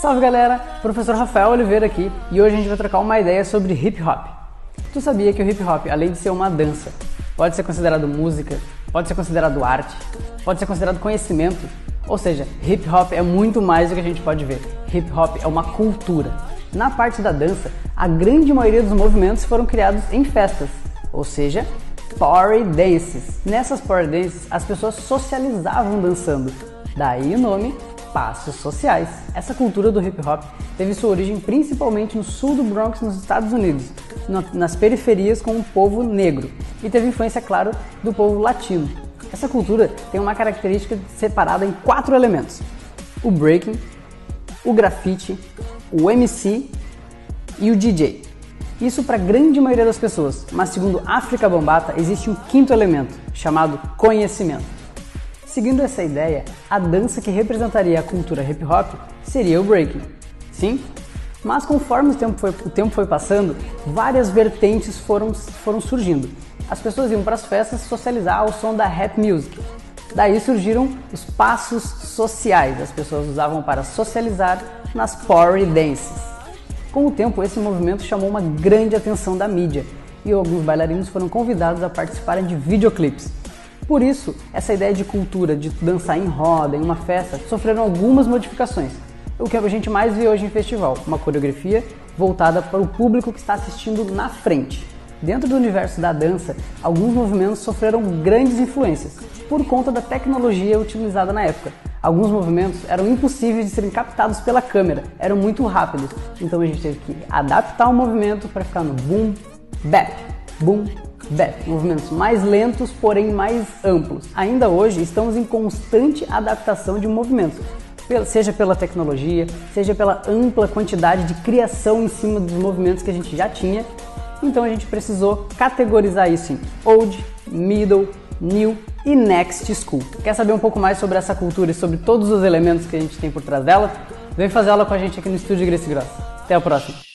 Salve galera, professor Rafael Oliveira aqui e hoje a gente vai trocar uma ideia sobre hip hop. Tu sabia que o hip hop, além de ser uma dança, pode ser considerado música, pode ser considerado arte, pode ser considerado conhecimento? Ou seja, hip hop é muito mais do que a gente pode ver. Hip hop é uma cultura. Na parte da dança, a grande maioria dos movimentos foram criados em festas, ou seja, party dances. Nessas party dances, as pessoas socializavam dançando. Daí o nome passos sociais. Essa cultura do hip hop teve sua origem principalmente no sul do Bronx, nos Estados Unidos, nas periferias com o povo negro, e teve influência, claro, do povo latino. Essa cultura tem uma característica separada em quatro elementos: o breaking, o grafite, o MC e o DJ. Isso para a grande maioria das pessoas, mas segundo África Bambata existe um quinto elemento chamado conhecimento. Seguindo essa ideia, a dança que representaria a cultura hip hop seria o breaking. Sim, mas conforme o tempo foi, o tempo foi passando, várias vertentes foram, foram surgindo. As pessoas iam para as festas socializar ao som da rap music. Daí surgiram os passos sociais, as pessoas usavam para socializar nas party dances. Com o tempo, esse movimento chamou uma grande atenção da mídia e alguns bailarinos foram convidados a participarem de videoclipes. Por isso, essa ideia de cultura, de dançar em roda, em uma festa, sofreram algumas modificações. O que a gente mais vê hoje em festival, uma coreografia voltada para o público que está assistindo na frente. Dentro do universo da dança, alguns movimentos sofreram grandes influências por conta da tecnologia utilizada na época. Alguns movimentos eram impossíveis de serem captados pela câmera, eram muito rápidos, então a gente teve que adaptar o movimento para ficar no boom, bap, boom, Bap, movimentos mais lentos, porém mais amplos. Ainda hoje estamos em constante adaptação de movimentos, seja pela tecnologia, seja pela ampla quantidade de criação em cima dos movimentos que a gente já tinha. Então a gente precisou categorizar isso em old, middle, new e next school. Quer saber um pouco mais sobre essa cultura e sobre todos os elementos que a gente tem por trás dela? Vem fazer aula com a gente aqui no estúdio Grace Grossa. Até a próxima!